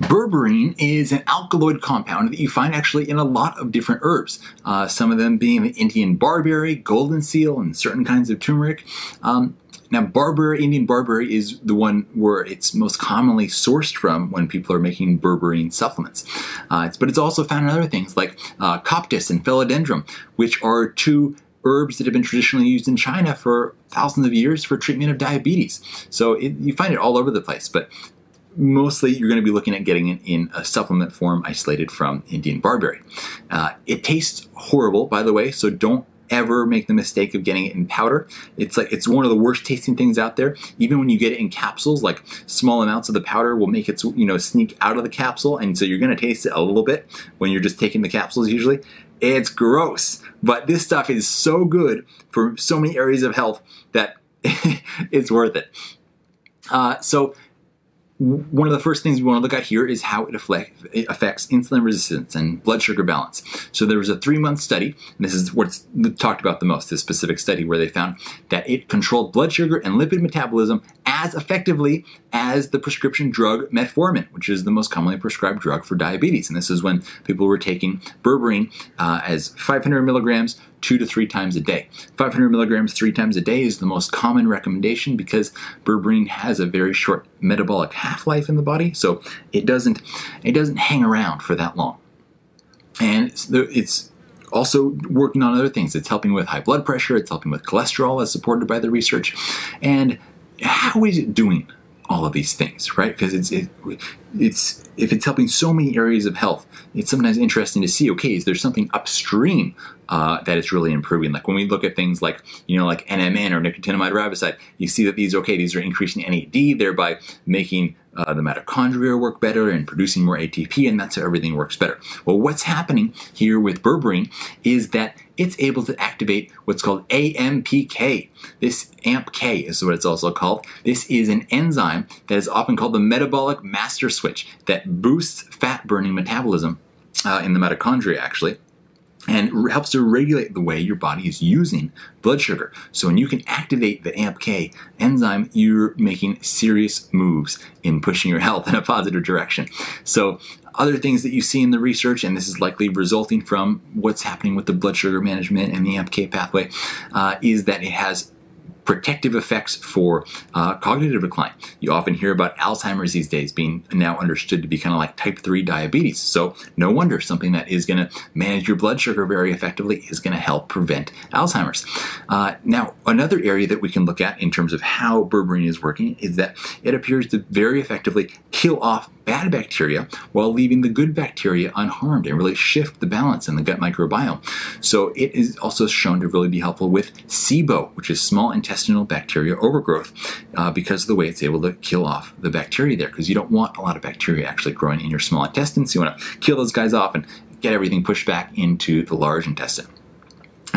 Berberine is an alkaloid compound that you find actually in a lot of different herbs. Uh, some of them being the Indian barberry, golden seal, and certain kinds of turmeric. Um, now, barberry, Indian barberry is the one where it's most commonly sourced from when people are making berberine supplements. Uh, it's, but it's also found in other things like uh, coptis and phellodendron, which are two herbs that have been traditionally used in China for thousands of years for treatment of diabetes. So it, you find it all over the place, but mostly you're going to be looking at getting it in a supplement form isolated from Indian barberry. Uh, it tastes horrible, by the way, so don't ever make the mistake of getting it in powder. It's like it's one of the worst tasting things out there. Even when you get it in capsules, like small amounts of the powder will make it you know sneak out of the capsule, and so you're going to taste it a little bit when you're just taking the capsules usually. It's gross, but this stuff is so good for so many areas of health that it's worth it. Uh, so one of the first things we want to look at here is how it, affects insulin resistance and blood sugar balance. So there was a three-month study, and this is what's talked about the most, this specific study where they found that it controlled blood sugar and lipid metabolism as effectively as the prescription drug metformin, which is the most commonly prescribed drug for diabetes. And this is when people were taking berberine uh, as 500 milligrams two to three times a day. 500 milligrams three times a day is the most common recommendation because berberine has a very short metabolic half-life in the body, so it doesn't it doesn't hang around for that long. And it's, it's also working on other things. It's helping with high blood pressure. It's helping with cholesterol, as supported by the research. And how is it doing all of these things, right? Because it's it, it's if it's helping so many areas of health, it's sometimes interesting to see. Okay, is there something upstream uh, that is really improving? Like when we look at things like you know like NMN or nicotinamide riboside, you see that these okay, these are increasing NAD, thereby making uh, the mitochondria work better and producing more ATP, and that's how everything works better. Well, what's happening here with berberine is that it's able to activate what's called AMPK. This AMPK is what it's also called. This is an enzyme that is often called the metabolic master switch that boosts fat burning metabolism uh, in the mitochondria, actually and helps to regulate the way your body is using blood sugar. So when you can activate the AMPK enzyme, you're making serious moves in pushing your health in a positive direction. So other things that you see in the research, and this is likely resulting from what's happening with the blood sugar management and the AMPK pathway, uh, is that it has protective effects for uh, cognitive decline. You often hear about Alzheimer's these days being now understood to be kind of like type 3 diabetes. So, no wonder something that is going to manage your blood sugar very effectively is going to help prevent Alzheimer's. Uh, now, another area that we can look at in terms of how berberine is working is that it appears to very effectively kill off bad bacteria while leaving the good bacteria unharmed and really shift the balance in the gut microbiome. So it is also shown to really be helpful with SIBO, which is small intestinal bacteria overgrowth, uh, because of the way it's able to kill off the bacteria there, because you don't want a lot of bacteria actually growing in your small intestine. So you want to kill those guys off and get everything pushed back into the large intestine.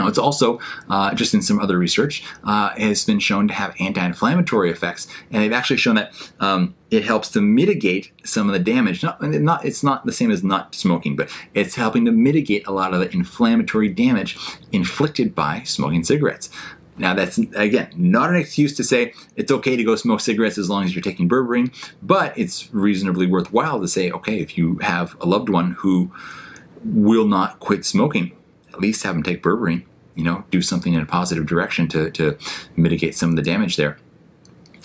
Now, it's also, uh, just in some other research, uh, has been shown to have anti-inflammatory effects, and they've actually shown that um, it helps to mitigate some of the damage. Not, not, it's not the same as not smoking, but it's helping to mitigate a lot of the inflammatory damage inflicted by smoking cigarettes. Now, that's again not an excuse to say it's okay to go smoke cigarettes as long as you're taking berberine, but it's reasonably worthwhile to say, okay, if you have a loved one who will not quit smoking, at least have them take berberine. You know, do something in a positive direction to, to mitigate some of the damage there.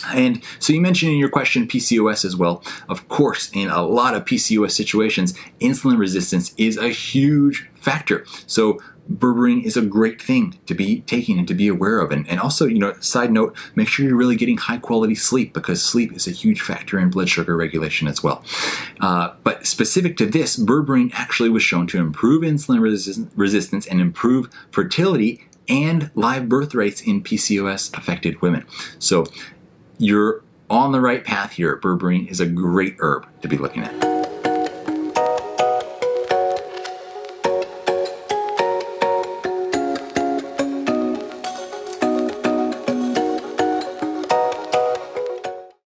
And so you mentioned in your question PCOS as well. Of course, in a lot of PCOS situations, insulin resistance is a huge factor. So berberine is a great thing to be taking and to be aware of. And, and also, you know, side note, make sure you're really getting high quality sleep because sleep is a huge factor in blood sugar regulation as well. Uh, but specific to this, berberine actually was shown to improve insulin resist- resistance and improve fertility and live birth rates in PCOS affected women. So you're on the right path here. Berberine is a great herb to be looking at.